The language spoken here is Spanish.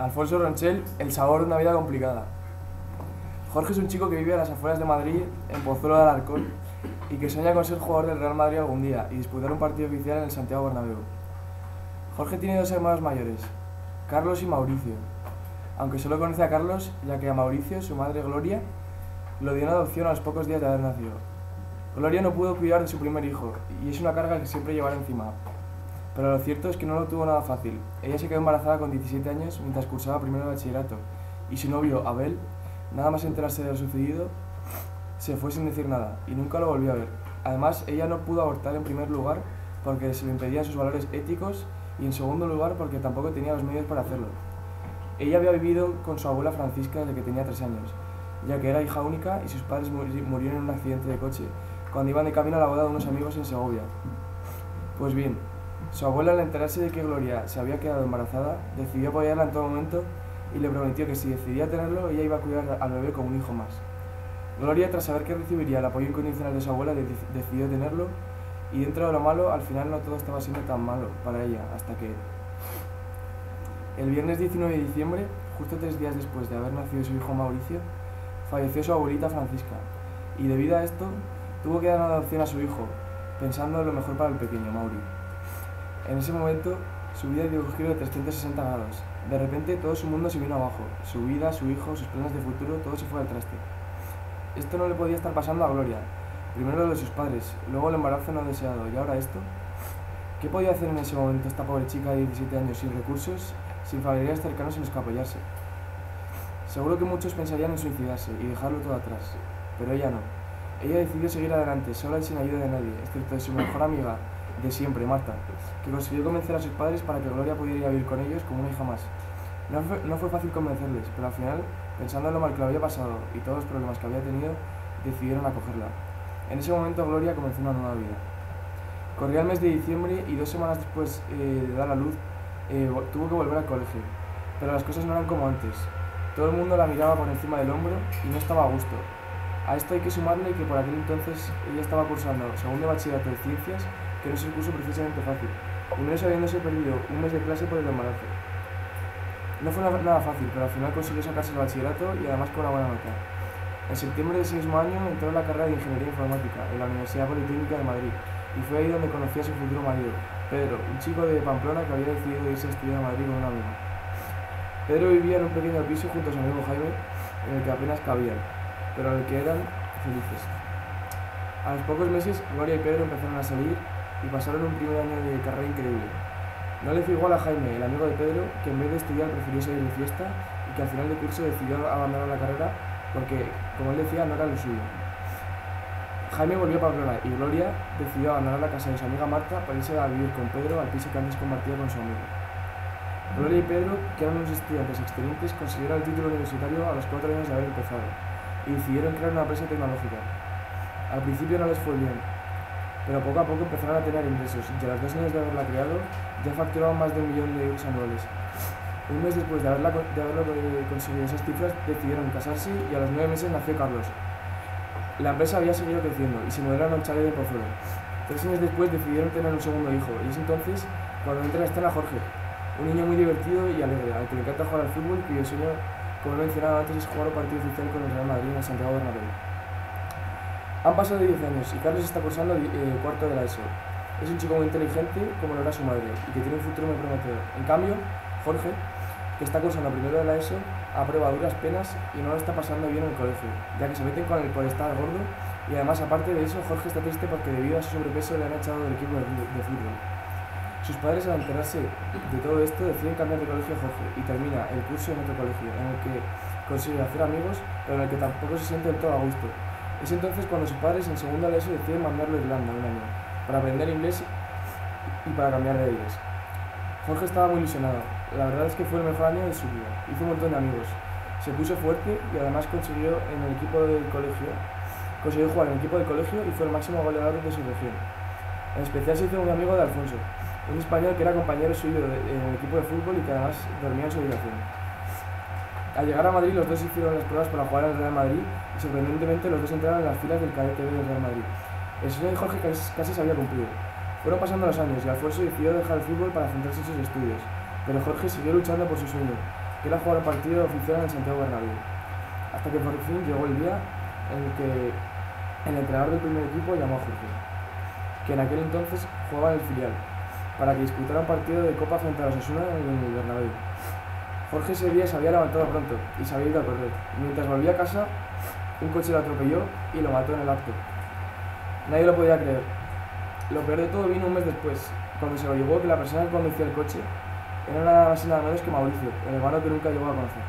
Alfonso Ronchel, El sabor de una vida complicada. Jorge es un chico que vive a las afueras de Madrid, en Pozuelo de Alarcón, y que sueña con ser jugador del Real Madrid algún día y disputar un partido oficial en el Santiago Bernabéu. Jorge tiene dos hermanos mayores, Carlos y Mauricio, aunque solo conoce a Carlos ya que a Mauricio, su madre Gloria, lo dio en adopción a los pocos días de haber nacido. Gloria no pudo cuidar de su primer hijo y es una carga que siempre llevará encima. Pero lo cierto es que no lo tuvo nada fácil. Ella se quedó embarazada con 17 años mientras cursaba primero de bachillerato y su novio, Abel, nada más enterarse de lo sucedido, se fue sin decir nada y nunca lo volvió a ver. Además, ella no pudo abortar en primer lugar porque se le impedían sus valores éticos y en segundo lugar porque tampoco tenía los medios para hacerlo. Ella había vivido con su abuela Francisca desde que tenía 3 años, ya que era hija única y sus padres murieron en un accidente de coche cuando iban de camino a la boda de unos amigos en Segovia. Pues bien, su abuela al enterarse de que Gloria se había quedado embarazada, decidió apoyarla en todo momento y le prometió que si decidía tenerlo, ella iba a cuidar al bebé como un hijo más. Gloria, tras saber que recibiría el apoyo incondicional de su abuela, decidió tenerlo y dentro de lo malo, al final no todo estaba siendo tan malo para ella, hasta que el viernes 19 de diciembre, justo tres días después de haber nacido su hijo Mauricio, falleció su abuelita Francisca y debido a esto tuvo que dar adopción a su hijo, pensando en lo mejor para el pequeño Mauri. En ese momento, su vida dio un giro de 360 grados. De repente todo su mundo se vino abajo. Su vida, su hijo, sus planes de futuro, todo se fue al traste. Esto no le podía estar pasando a Gloria. Primero lo de sus padres, luego el embarazo no deseado y ahora esto. ¿Qué podía hacer en ese momento esta pobre chica de 17 años sin recursos, sin familiares cercanos que apoyarse? Seguro que muchos pensarían en suicidarse y dejarlo todo atrás, pero ella no. Ella decidió seguir adelante, sola y sin ayuda de nadie, excepto de su mejor amiga de siempre, Marta, que consiguió convencer a sus padres para que Gloria pudiera ir a vivir con ellos como una hija más. No fue, no fue fácil convencerles, pero al final, pensando en lo mal que lo había pasado y todos los problemas que había tenido, decidieron acogerla. En ese momento Gloria comenzó una nueva vida. Corría el mes de diciembre y dos semanas después eh, de dar a luz eh, tuvo que volver al colegio, pero las cosas no eran como antes. Todo el mundo la miraba por encima del hombro y no estaba a gusto. A esto hay que sumarle que por aquel entonces ella estaba cursando segundo bachillerato de ciencias, que no es un curso precisamente fácil, primero habiéndose perdido un mes de clase por el embarazo. No fue nada fácil, pero al final consiguió sacarse el bachillerato y además con una buena nota. En septiembre de ese mismo año entró en la carrera de Ingeniería Informática en la Universidad Politécnica de Madrid y fue ahí donde conoció a su futuro marido, Pedro, un chico de Pamplona que había decidido irse a estudiar a Madrid con un amigo. Pedro vivía en un pequeño piso junto a su amigo Jaime, en el que apenas cabían, pero en el que eran felices. A los pocos meses, Gloria y Pedro empezaron a salir y pasaron un primer año de carrera increíble. No le fue igual a Jaime, el amigo de Pedro, que en vez de estudiar prefirió salir de fiesta y que al final del curso decidió abandonar la carrera porque, como él decía, no era lo suyo. Jaime volvió a Pamplona y Gloria decidió abandonar la casa de su amiga Marta para irse a vivir con Pedro al piso que antes compartía con su amigo. Gloria y Pedro, que eran unos estudiantes excelentes, consiguieron el título universitario a los cuatro años de haber empezado y decidieron crear una empresa tecnológica. Al principio no les fue bien, pero poco a poco empezaron a tener ingresos y a los dos años de haberla creado ya facturaban más de un millón de euros anuales. Un mes después de, haberla, haberlo conseguido esas cifras, decidieron casarse y a los nueve meses nació Carlos. La empresa había seguido creciendo y se mudaron a un chalet de Pozuelo. Tres años después decidieron tener un segundo hijo y es entonces cuando entra en escena Jorge, un niño muy divertido y alegre, al que le encanta jugar al fútbol cuyo sueño, como mencionado antes, es jugar un partido oficial con el Real Madrid en Santiago Bernabéu. Han pasado 10 años y Carlos está cursando el eh, cuarto de la ESO. Es un chico muy inteligente, como lo era su madre, y que tiene un futuro muy prometedor. En cambio, Jorge, que está cursando primero de la ESO, aprueba duras penas y no lo está pasando bien en el colegio, ya que se meten con él por gordo y además, aparte de eso, Jorge está triste porque debido a su sobrepeso le han echado del equipo de, de fútbol. Sus padres, al enterarse de todo esto, deciden cambiar de colegio a Jorge y termina el curso en otro colegio, en el que consigue hacer amigos, pero en el que tampoco se siente del todo a gusto, es entonces cuando sus padres en segunda de deciden mandarlo a Irlanda un año para aprender inglés y para cambiar de aires. Jorge estaba muy ilusionado. La verdad es que fue el mejor año de su vida. Hizo un montón de amigos. Se puso fuerte y además consiguió en el equipo del colegio consiguió jugar en el equipo del colegio y fue el máximo goleador de su región. En especial se hizo un amigo de Alfonso, un español que era compañero suyo en el equipo de fútbol y que además dormía en su habitación. Al llegar a Madrid, los dos hicieron las pruebas para jugar el Real Madrid y sorprendentemente los dos entraron en las filas del cadete del Real Madrid. El sueño de Jorge casi se había cumplido. Fueron pasando los años y Alfonso decidió dejar el fútbol para centrarse en sus estudios, pero Jorge siguió luchando por su sueño. que era jugar un partido oficial en el Santiago Bernabéu. Hasta que por fin llegó el día en el que el entrenador del primer equipo llamó a Jorge, que en aquel entonces jugaba en el filial, para que disputara un partido de Copa frente a los Osasuna en el Bernabéu. Jorge ese día se había levantado pronto y se había ido a correr. Mientras volvía a casa, un coche lo atropelló y lo mató en el acto. Nadie lo podía creer. Lo peor de todo vino un mes después, cuando se averiguó que la persona que conducía el coche era nada más y nada menos que Mauricio, el hermano que nunca llegó a conocer.